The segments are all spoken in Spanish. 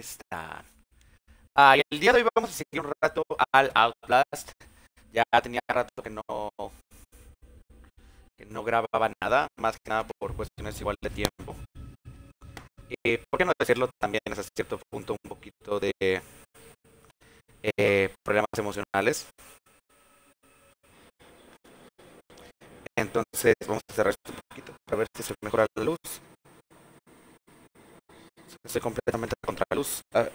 están? Ah, y el día de hoy vamos a seguir un rato al Outlast. Ya tenía rato que no que no grababa nada, más que nada por cuestiones igual de tiempo. Y por qué no decirlo también hasta cierto punto un poquito de eh, problemas emocionales. Entonces vamos a cerrar esto un poquito para ver si se mejora la luz. Estoy completamente contra la luz. Ah.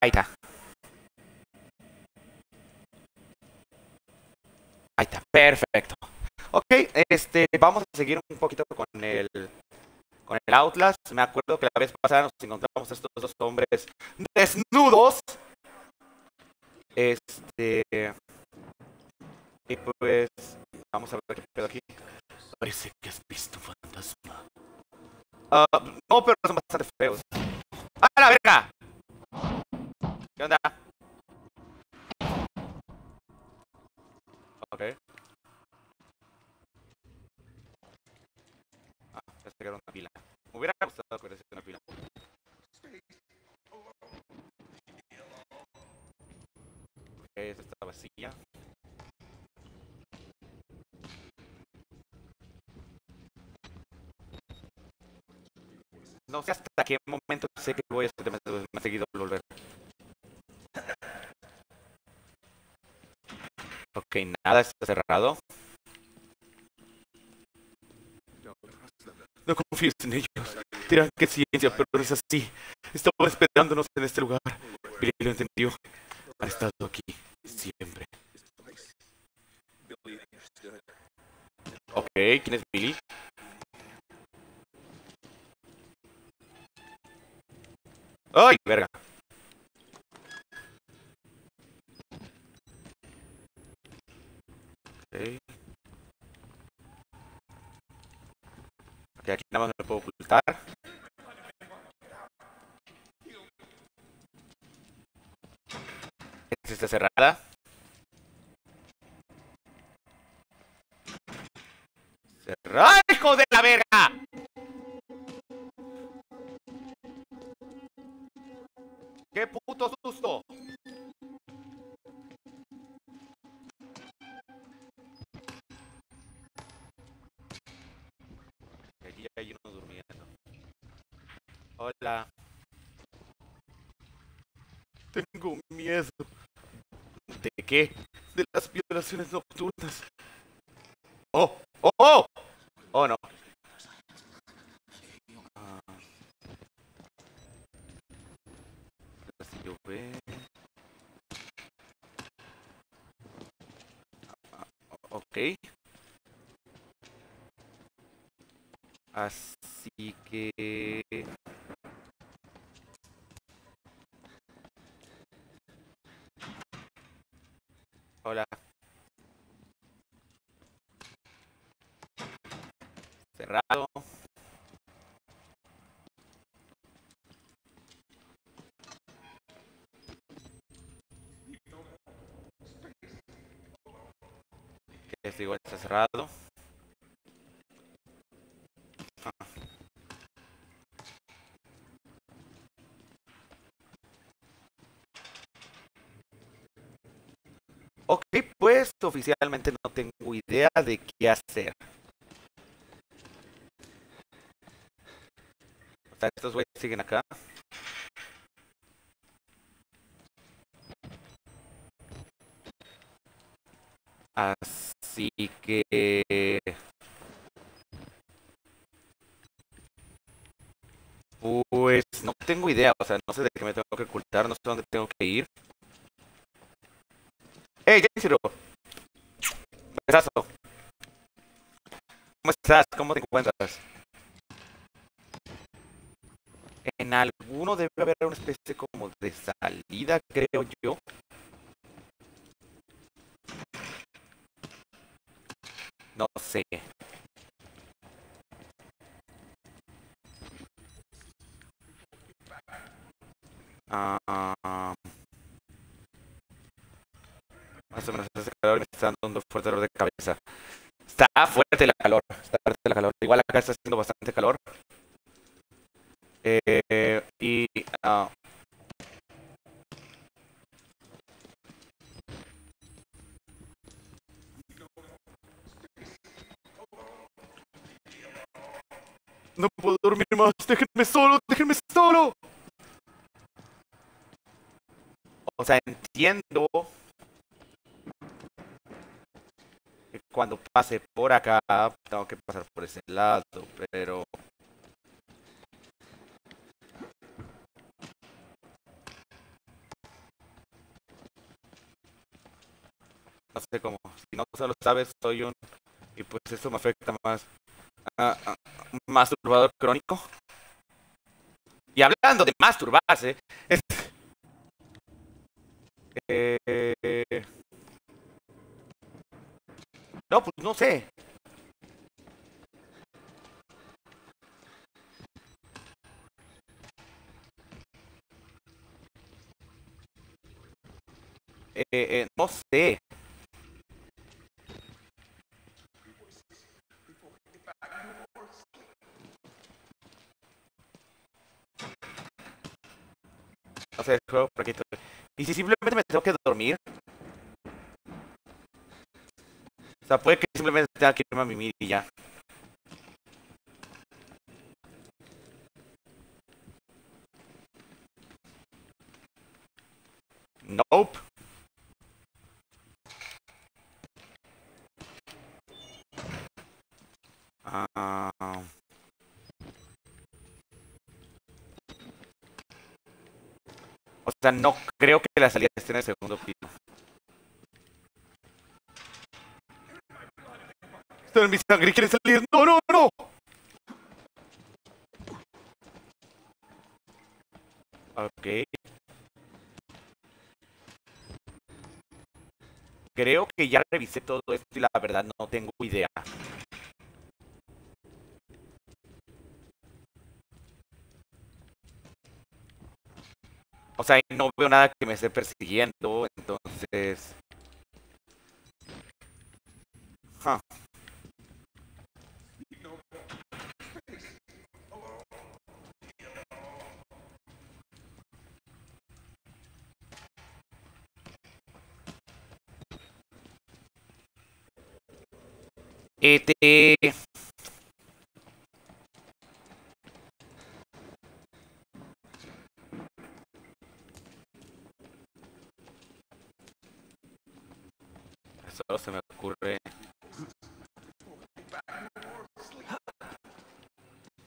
Ahí está. Ahí está, perfecto. Ok, este, vamos a seguir un poquito con el con el Outlast. Me acuerdo que la vez pasada nos encontramos estos dos hombres desnudos. Este. Y pues. Vamos a ver qué pedo aquí. Parece que has visto un fantasma. Ah, no, pero son bastante feos. ¡A la verga! ¿Qué onda? Ok. Ah, ya se quedaron una pila. Me hubiera gustado que hubiera una pila. Ok, esta está vacía. No sé hasta qué momento sé que voy a hacer más seguido volver. Ok, nada, está cerrado. No confíes en ellos. Dirán que ciencia, pero es así. Estaba esperándonos en este lugar. Billy lo entendió. Han estado aquí siempre. Ok, ¿quién es Billy? ¡Ay, verga! Ok. Ok, aquí nada más me puedo ocultar. Esta está cerrada. ¡Cerrada, hijo de la verga! De las violaciones nocturnas. ¡Oh! ¡Oh! ¡Oh, no! Ah. Si yo ve... Ah, Ok. Así que... Hola. Cerrado. Que es igual está cerrado. Ah. Ok, pues oficialmente no tengo idea de qué hacer. O sea, estos güeyes siguen acá. Así que... Pues no tengo idea, o sea, no sé de qué me tengo que ocultar, no sé dónde tengo que ir. ¡Hey, Jensiro! Besazo. ¿Cómo estás? ¿Cómo te encuentras? En alguno debe haber una especie como de salida, creo yo. No sé. Ah, más o menos ese calor me está dando un fuerte dolor de cabeza. Está fuerte la calor, está fuerte la calor. Igual acá está haciendo bastante calor. Eh, y ah, No puedo dormir más, déjenme solo, déjenme solo. O sea, entiendo que cuando pase por acá, tengo que pasar por ese lado, pero... No sé cómo, si no se lo sabes, soy un... Y pues eso me afecta más. Ah, ah, masturbador crónico. Y hablando de masturbarse, eh, no, pues no sé. Eh, eh, no sé. No sé, juego aquí. Y si simplemente me tengo que dormir. O sea, puede que simplemente tenga que irme a mimir y ya. Nope. Ah. O sea, no creo que la salida esté en el segundo piso. En mi sangre, quieren salir. No, no, no. Ok. Creo que ya revisé todo esto y la verdad no tengo idea. O sea, no veo nada que me esté persiguiendo, entonces... Huh. Este... Solo se me ocurre...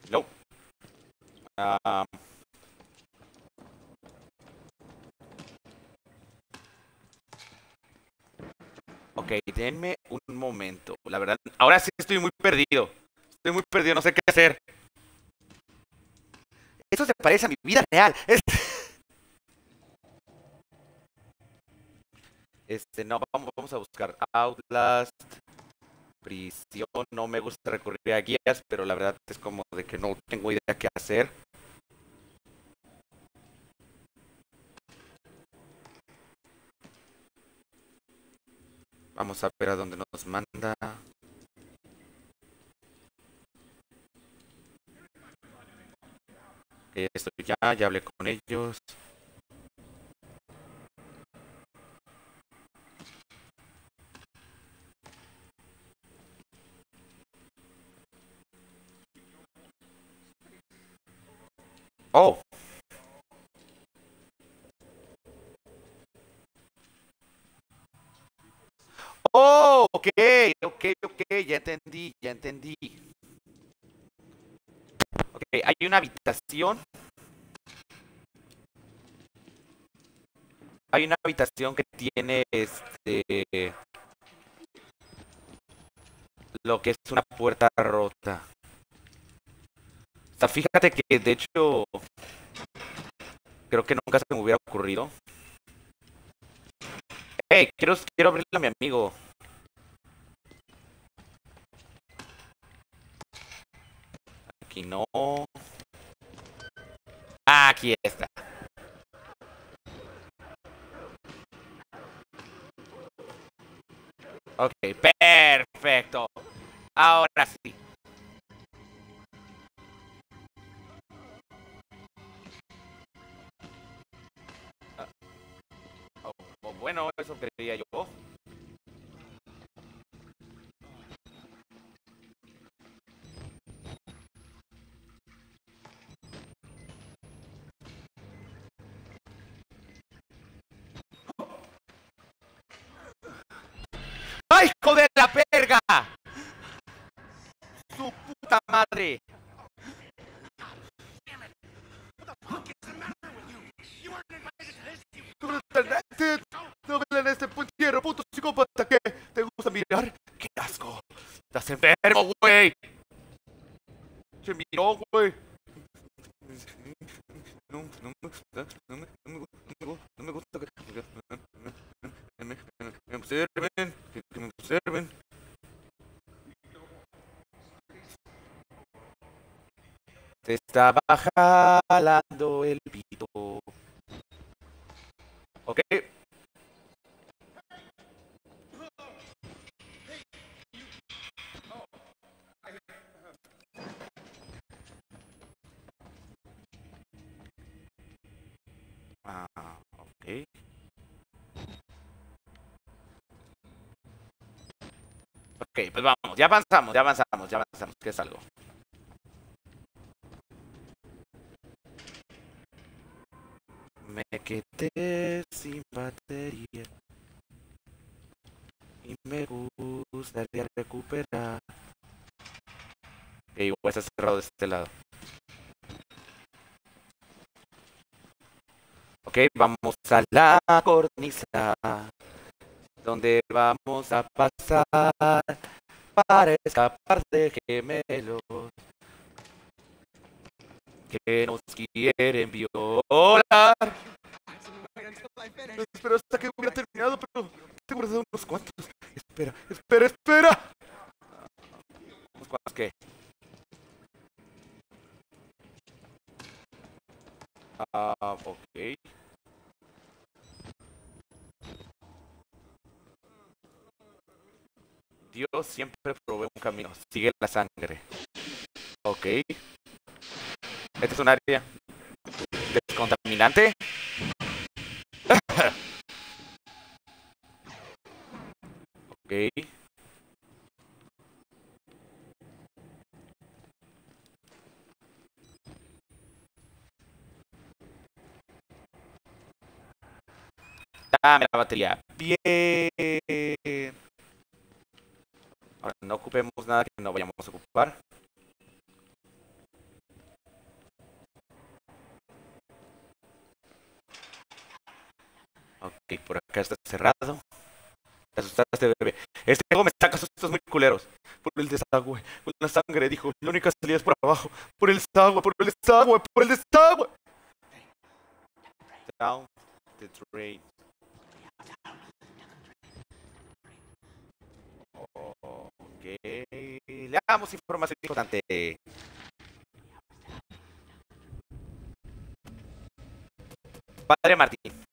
No. Um... Ok, denme un momento. La verdad, ahora sí estoy muy perdido. Estoy muy perdido, no sé qué hacer. Eso se parece a mi vida real. Este, no, vamos, vamos a buscar Outlast, prisión. No me gusta recurrir a guías, pero la verdad es como de que no tengo idea qué hacer. Vamos a ver a dónde nos manda. Esto ya, ya hablé con ellos. Oh. Oh, ok, ok, ok, ya entendí, ya entendí. Ok, hay una habitación. Hay una habitación que tiene este lo que es una puerta rota. O sea, fíjate que de hecho creo que nunca se me hubiera ocurrido. Hey, quiero, quiero abrirle a mi amigo. Aquí no. Aquí está. Ok, perfecto. Ahora sí. Ah, oh, oh, bueno, eso quería yo. ¡Ay, hijo de la perga! ¡Su puta madre! No ven este puntiero, puto psicópata que te gusta mirar. ¡Qué asco! ¡Estás enfermo, güey! Se miró, güey. No, no, no, no, no, me- no me gusta, no me gusta, no me gusta que que me, que me- que me observen, que, que me observen. Se estaba jalando el pito. Ok. Ah, ok. Ok, pues vamos, ya avanzamos, ya avanzamos, ya avanzamos, que es algo. Me quedé sin batería y me gustaría recuperar. Ok, igual está cerrado de este lado. Ok, vamos a la cornisa donde vamos a pasar para escapar de gemelos que nos quieren violar. Espero hasta que hubiera terminado, pero te he guardado unos cuantos. Espera, espera, espera. ¿Unos cuantos qué? Ah, ok. Dios siempre provee un camino. Sigue la sangre. Ok. Esta es un área descontaminante. ok. Dame la batería. Bien. Ahora no ocupemos nada que no vayamos a ocupar. Ok, por está cerrado. Te asustaste, bebé. Este juego me saca sustos muy culeros. Por el desagüe, por la sangre, dijo. La única salida es por abajo. Por el desagüe, por el desagüe, por el desagüe. Down the drain. Ok. Le damos información importante. Padre Martín.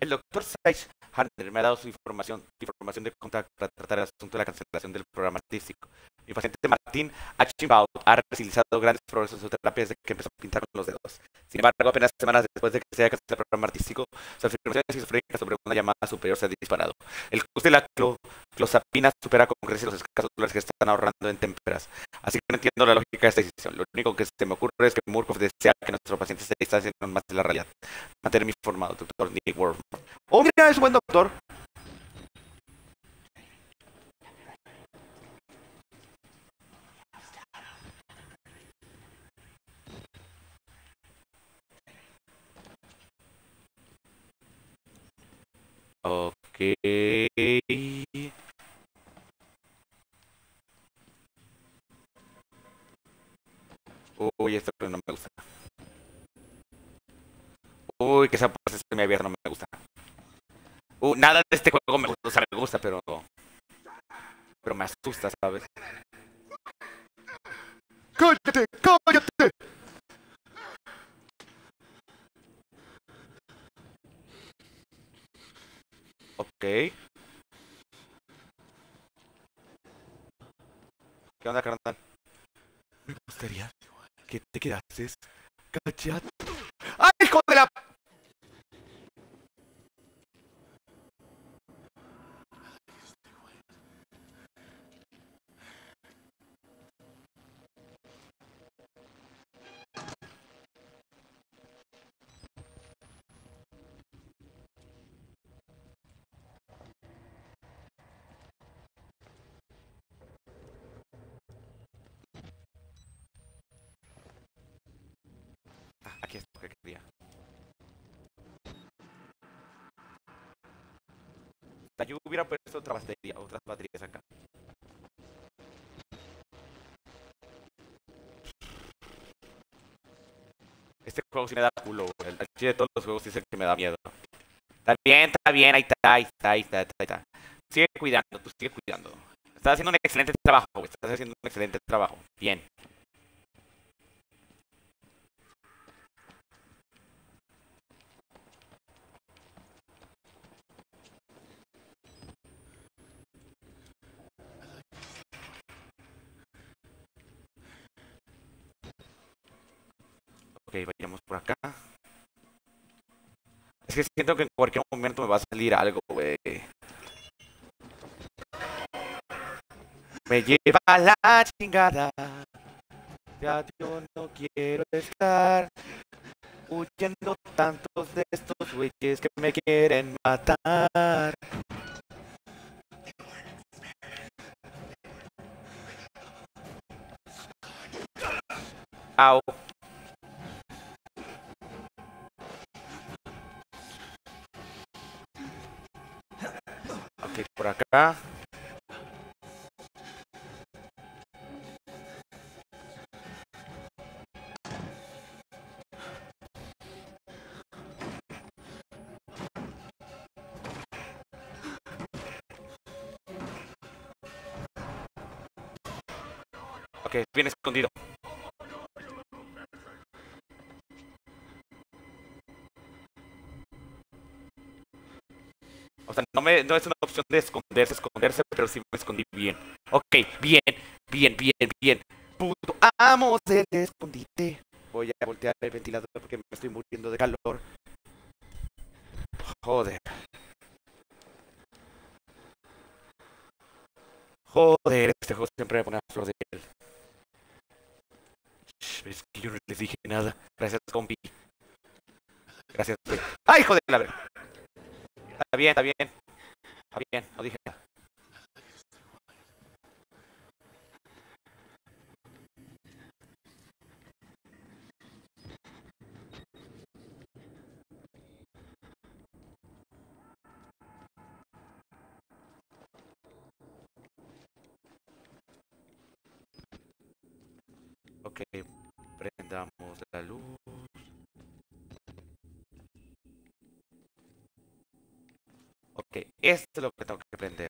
El doctor Sage Hunter me ha dado su información, información de contacto para tratar el asunto de la cancelación del programa artístico. Mi paciente Martín Achimbaud ha realizado grandes progresos en su terapia desde que empezó a pintar con los dedos. Sin embargo, apenas semanas después de que se haya cancelado el programa artístico, su afirmación esquizofrénica sobre una llamada superior se ha disparado. El coste de la clo clozapina supera con creces los escasos dólares que están ahorrando en témperas. Así que no entiendo la lógica de esta decisión. Lo único que se me ocurre es que Murkoff desea que nuestro paciente se distancie más de la realidad. Mantenerme informado, doctor Nick Worm. Oh, mira, es un buen doctor. Ok. Uy, esto no me gusta. Uy, que esa puerta se me abierta no me gusta. Uh, nada de este juego me gusta, me gusta, pero pero me asusta, ¿sabes? ¡Cállate! ¡Cállate! Ok. ¿Qué onda, carnal? Me gustaría que te quedases callado. ¡Ay, hijo de la La yo hubiera puesto otra batería, otras baterías acá. Este juego sí me da culo, güey. El chile de todos los juegos dice que me da miedo. Está bien, está bien, ahí está, ahí está, ahí está, ahí está. Sigue cuidando, tú sigue cuidando. Estás haciendo un excelente trabajo, güey. Estás haciendo un excelente trabajo. Bien. Ok, vayamos por acá. Es que siento que en cualquier momento me va a salir algo, güey. Me lleva la chingada. Ya yo no quiero estar huyendo tantos de estos güeyes que me quieren matar. Au. Por acá. Ok, bien escondido. No es una opción de esconderse, esconderse, pero sí me escondí bien. Ok, bien, bien, bien, bien. Puto amo del escondite. Voy a voltear el ventilador porque me estoy muriendo de calor. Joder. Joder, este juego siempre me pone a flor de él. Es que yo no les dije nada. Gracias, compi. Gracias. ¡Ay, joder! Está bien, está bien. Está bien, no dije nada. Ok, prendamos la luz. Ok, esto es lo que tengo que prender.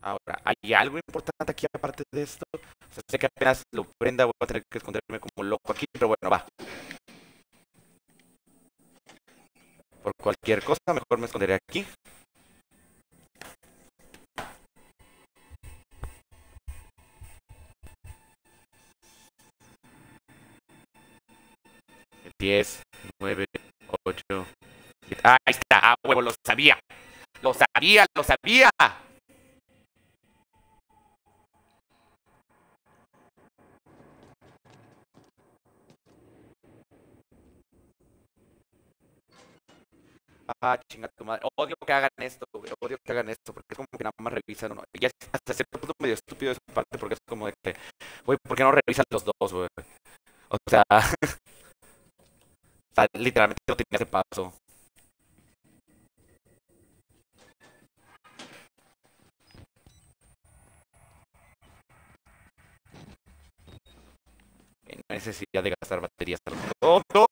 Ahora, ¿hay algo importante aquí aparte de esto? O sea, sé que apenas lo prenda voy a tener que esconderme como loco aquí, pero bueno, va. Por cualquier cosa, mejor me esconderé aquí. Diez, nueve, ocho, siete. ¡Ah, ahí está! ¡Ah, huevo! ¡Lo sabía! ¡Lo sabía! ¡Lo sabía! Ah, chinga tu madre. Odio que hagan esto, güey. Odio que hagan esto, porque es como que nada más revisan uno. Ya es hasta cierto punto medio estúpido esa parte, porque es como de que, güey, ¿por qué no revisan los dos, güey? O sea, o sea, literalmente no tenía ese paso. Necesidad de gastar baterías. ¡Oh, no!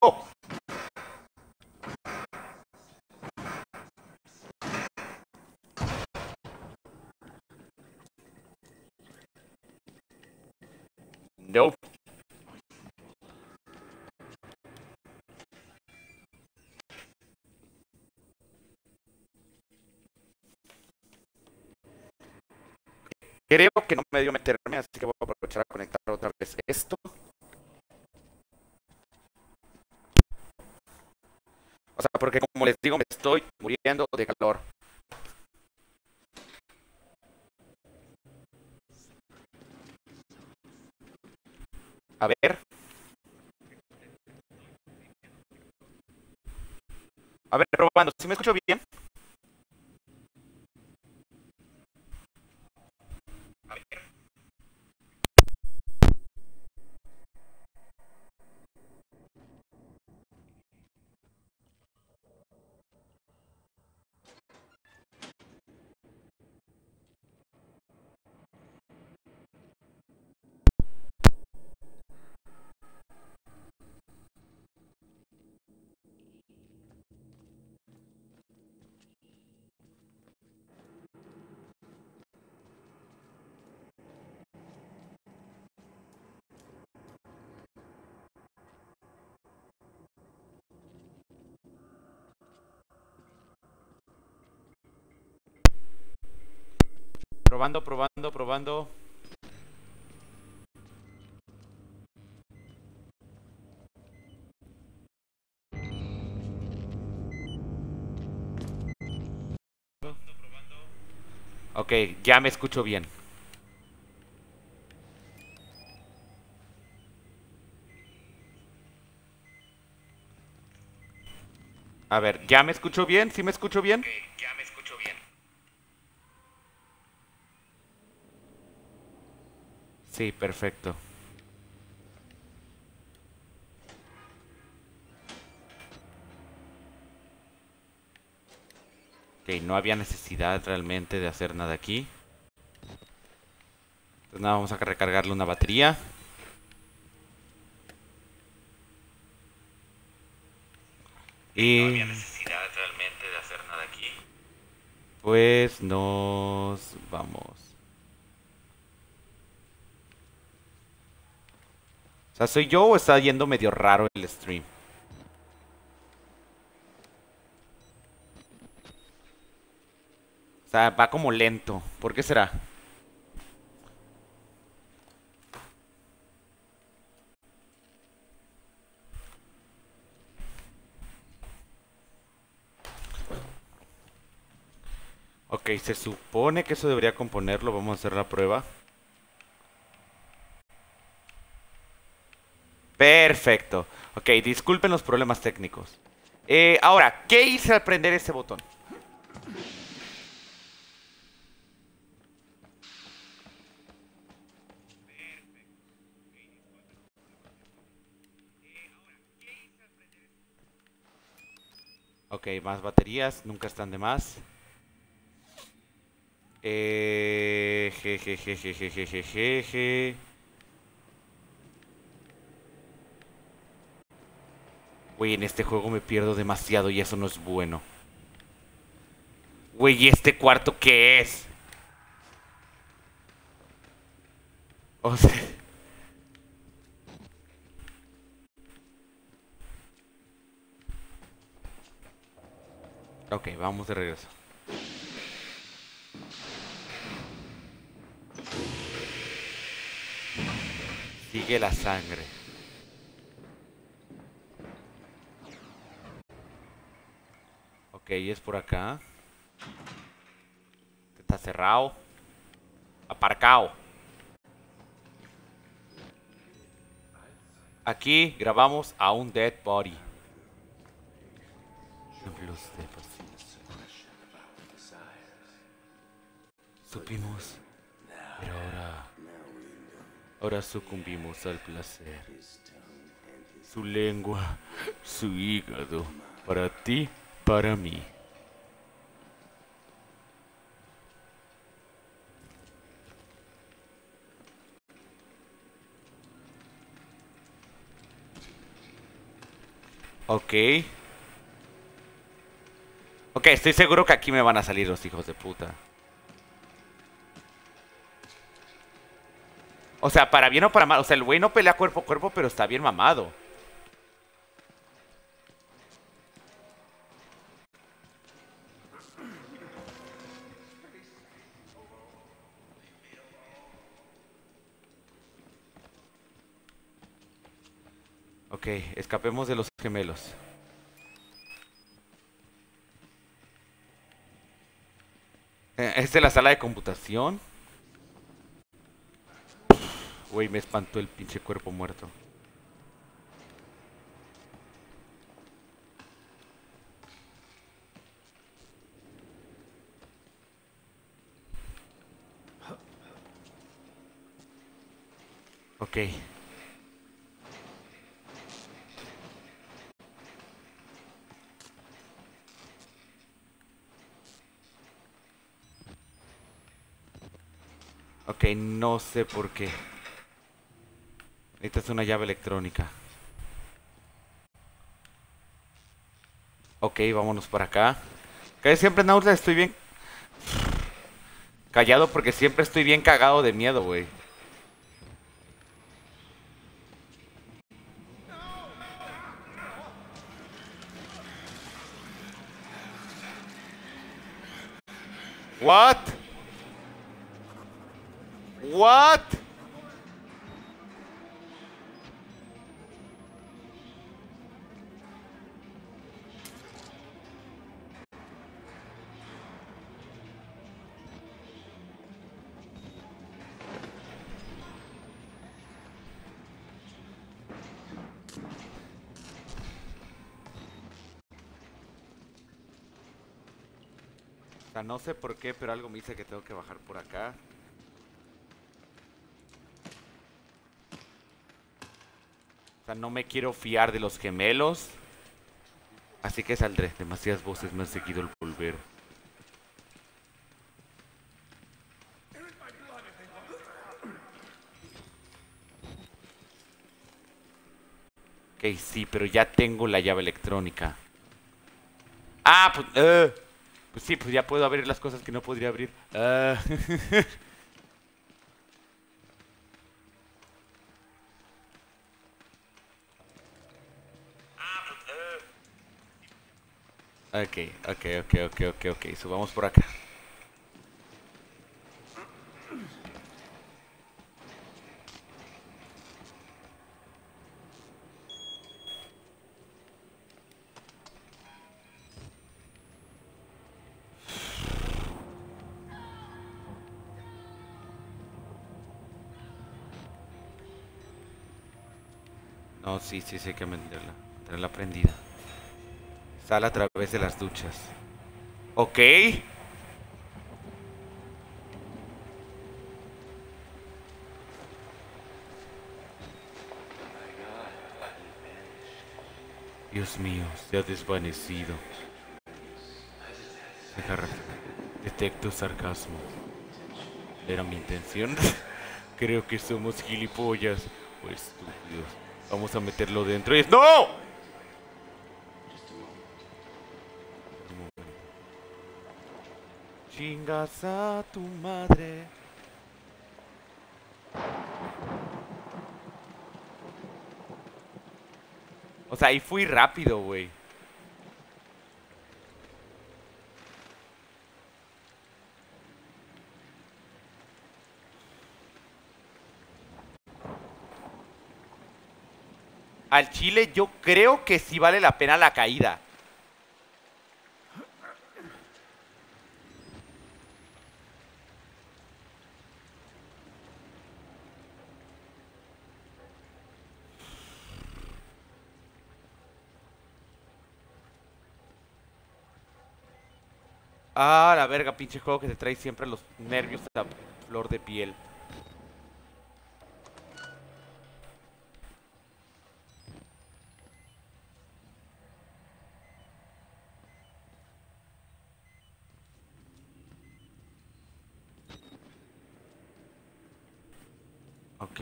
Creo que no me dio meterme, así que voy a aprovechar a conectar otra vez esto. O sea, porque como les digo, me estoy muriendo de calor. A ver. A ver, probando, ¿si me escucho bien? Probando, probando, probando. Ok, ya me escucho bien. A ver, ¿ya me escucho bien? ¿Sí me escucho bien. Sí, perfecto. Ok, no había necesidad realmente de hacer nada aquí. Entonces nada, vamos a recargarle una batería. Y... No había necesidad realmente de hacer nada aquí. Pues nos vamos. O sea, ¿soy yo o está yendo medio raro el stream? O sea, va como lento. ¿Por qué será? Ok, se supone que eso debería componerlo. Vamos a hacer la prueba. Perfecto. Ok, disculpen los problemas técnicos. Eh, ahora, ¿qué hice al prender ese botón? Ok, más baterías, nunca están de más. Eh. Güey, en este juego me pierdo demasiado y eso no es bueno. Güey, ¿y este cuarto qué es? O. Ok, vamos de regreso. Sigue la sangre. Ok, es por acá. Está cerrado. Aparcado. Aquí grabamos a un dead body. Supimos. Pero ahora... Ahora sucumbimos al placer. Su lengua, su hígado, para ti, para mí. Ok. Ok, estoy seguro que aquí me van a salir los hijos de puta. O sea, para bien o para mal. O sea, el güey no pelea cuerpo a cuerpo, pero está bien mamado. Ok, escapemos de los gemelos. Eh, ¿Es la sala de computación? Güey, me espantó el pinche cuerpo muerto. Ok. Ok, no sé por qué. Esta es una llave electrónica. Ok, vámonos por acá. Que siempre Outlast estoy bien... Callado porque siempre estoy bien cagado de miedo, güey. What? What? No sé por qué, pero algo me dice que tengo que bajar por acá. No me quiero fiar de los gemelos. Así que saldré. Demasiadas voces me han seguido el volver. Ok, sí, pero ya tengo la llave electrónica. Ah, pues... eh. Pues sí, pues ya puedo abrir las cosas que no podría abrir. Ah. ok, ok, ok, ok, ok, ok. Subamos por acá. No, sí, sí, sí hay que mantenerla, tenerla prendida. A través de las duchas. Ok. Dios mío, se ha desvanecido. Detecto sarcasmo. Era mi intención. Creo que somos gilipollas o estúpidos. Vamos a meterlo dentro. ¡No! Chingas a tu madre. O sea, ahí fui rápido, güey. Al chile yo creo que sí vale la pena la caída. Ah, la verga, pinche juego que te trae siempre los nervios a flor de piel. Ok.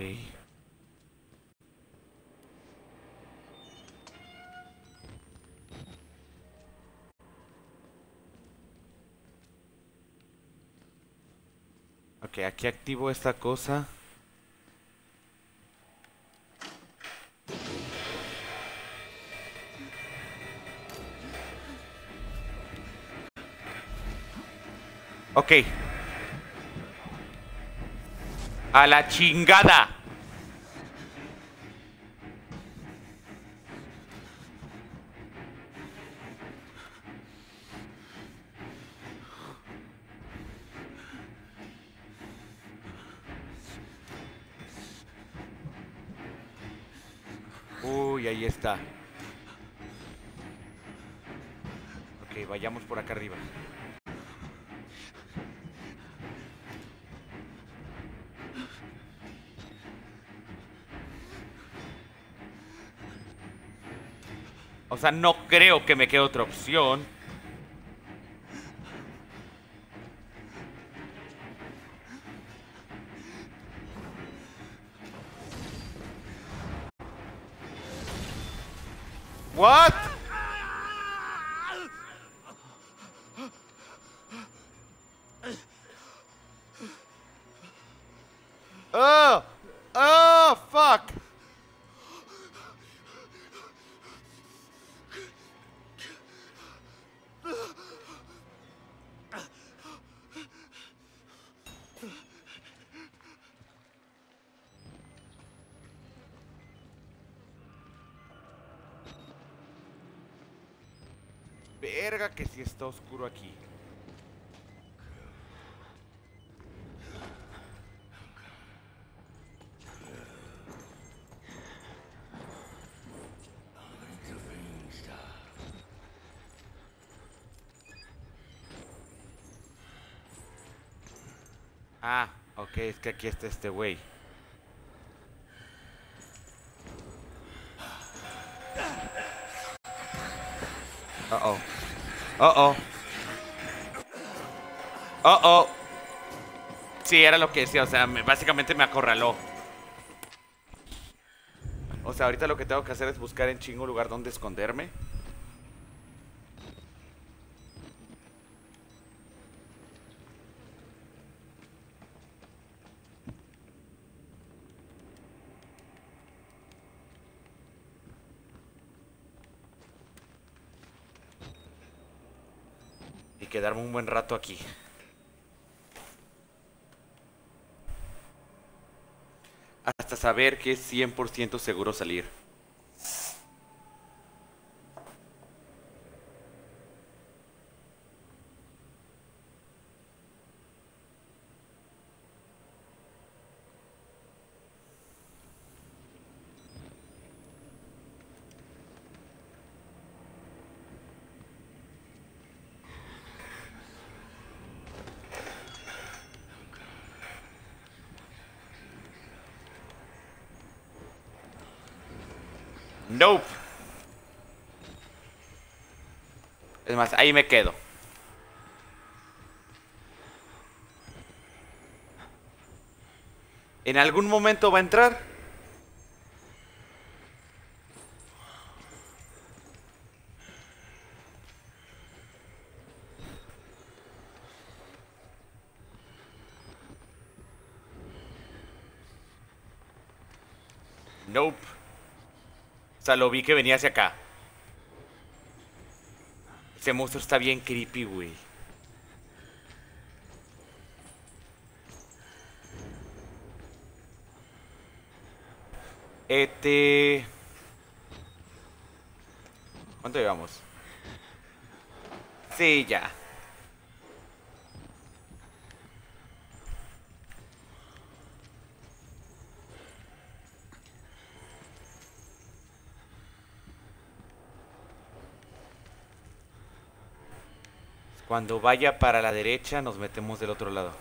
Ok, aquí activo esta cosa. Ok. A la chingada. Uy, ahí está. Ok, vayamos por acá arriba. O sea, no creo que me quede otra opción. What? Oh! Oh, fuck! Verga que si está oscuro aquí. Ah, ok, es que aquí está este güey. Uh oh. Uh oh. Sí, era lo que decía, o sea, me- básicamente me acorraló. O sea, ahorita lo que tengo que hacer es buscar en chingo un lugar donde esconderme. Y quedarme un buen rato aquí. Hasta saber que es 100% seguro salir. Nope. Es más, ahí me quedo. ¿En algún momento va a entrar? Nope. O lo vi que venía hacia acá. Ese monstruo está bien creepy, güey. Este... ¿Cuánto llevamos? Sí, ya. Cuando vaya para la derecha, nos metemos del otro lado.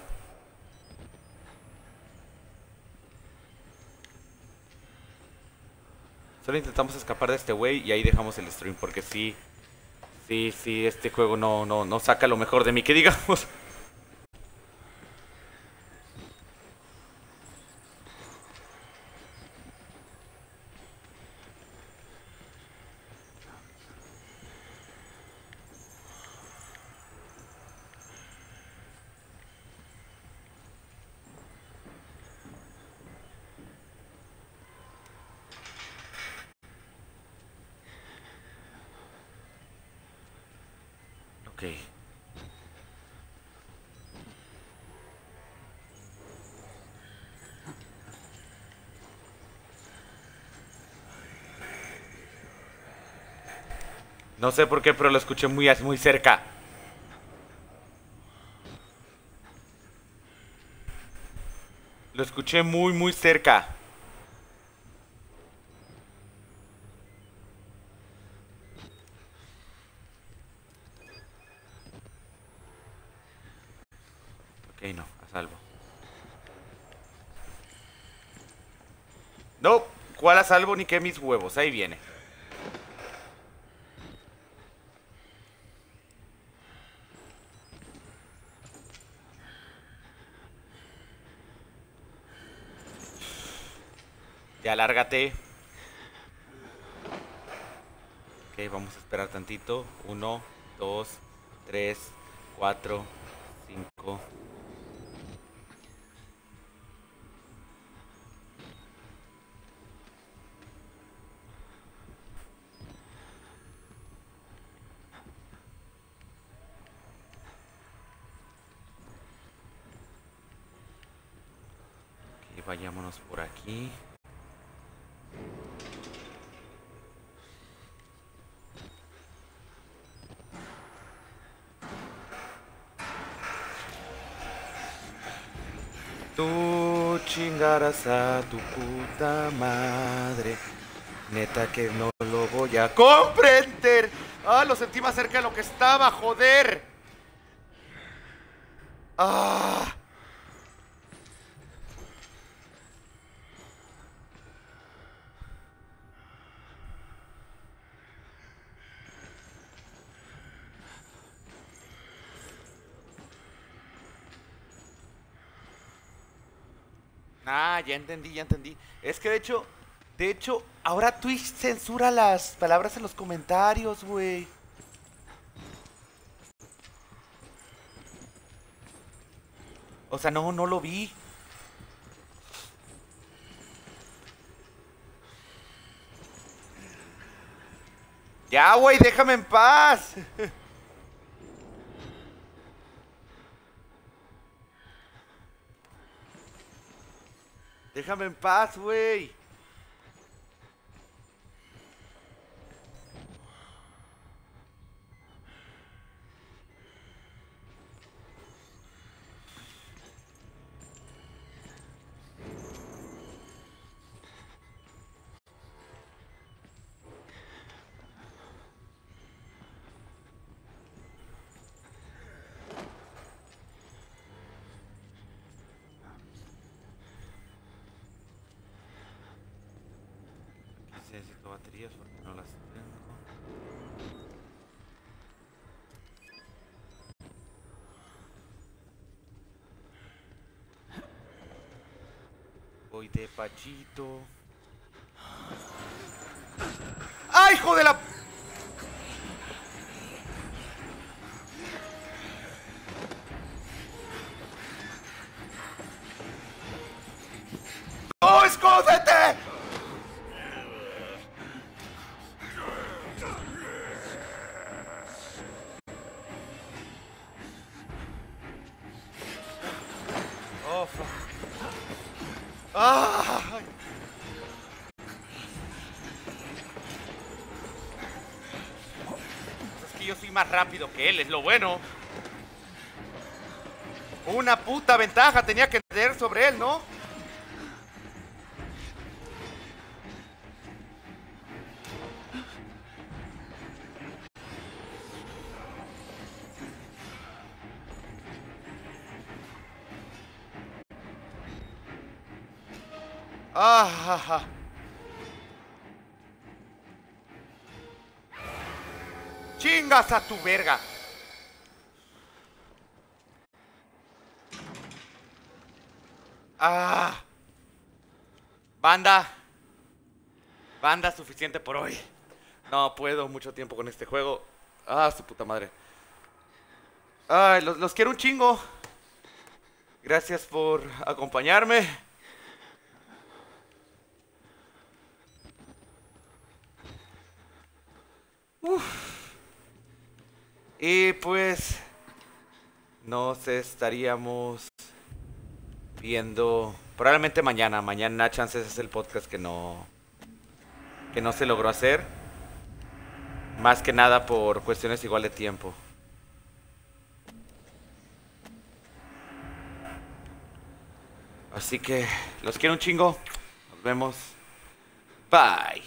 Solo intentamos escapar de este güey y ahí dejamos el stream porque sí, sí, sí, este juego no, no, no saca lo mejor de mí, que digamos. No sé por qué, pero lo escuché muy, muy cerca. Lo escuché muy, muy cerca. Ok, no, a salvo. No, ¿cuál a salvo ni qué mis huevos? Ahí viene. Lárgate. Ok, vamos a esperar tantito. Uno, dos, tres, cuatro, cinco. Vayámonos por aquí. Tú chingarás a tu puta madre. Neta que no lo voy a comprender. Ah, lo sentí más cerca de lo que estaba, joder. Ah. Ah, ya entendí, ya entendí. Es que de hecho, de hecho, ahora Twitch censura las palabras en los comentarios, güey. O sea, no, no lo vi. Ya, güey, déjame en paz. Déjame en paz, güey. Baterías porque no las tengo. Voy de pachito. ¡Ay, hijo de la! Rápido que él, es lo bueno. Una puta ventaja tenía que tener sobre él, ¿no? Ah. Chingas a tu verga. Ah. Banda. Banda suficiente por hoy. No puedo mucho tiempo con este juego. Ah, su puta madre. Ay, los, los quiero un chingo. Gracias por acompañarme. Y pues nos estaríamos viendo probablemente mañana. Mañana chances es el podcast que no que no se logró hacer. Más que nada por cuestiones igual de tiempo. Así que los quiero un chingo. Nos vemos. Bye.